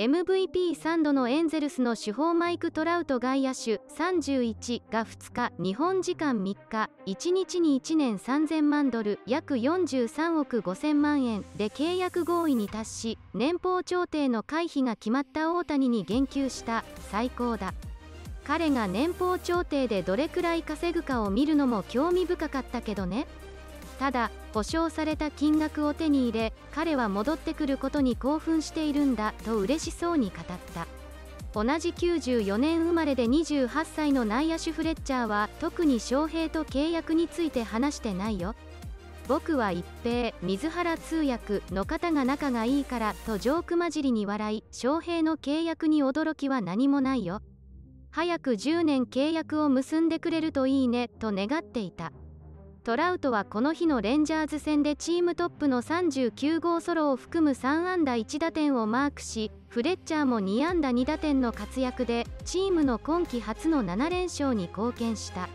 MVP3 度のエンゼルスの主砲マイク・トラウト外野手31が2日日本時間3日1日に1年3000万ドル約43億5000万円で契約合意に達し年俸調停の回避が決まった大谷に言及した。最高だ。彼が年俸調停でどれくらい稼ぐかを見るのも興味深かったけどね。ただ保証された金額を手に入れ彼は戻ってくることに興奮しているんだと嬉しそうに語った。同じ94年生まれで28歳の内野手フレッチャーは特に翔平と契約について話してないよ。僕は一平水原通訳の方が仲がいいからとジョーク交じりに笑い翔平の契約に驚きは何もないよ。早く10年契約を結んでくれるといいねと願っていた。トラウトはこの日のレンジャーズ戦でチームトップの39号ソロを含む3安打1打点をマークしフレッチャーも2安打2打点の活躍でチームの今季初の7連勝に貢献した。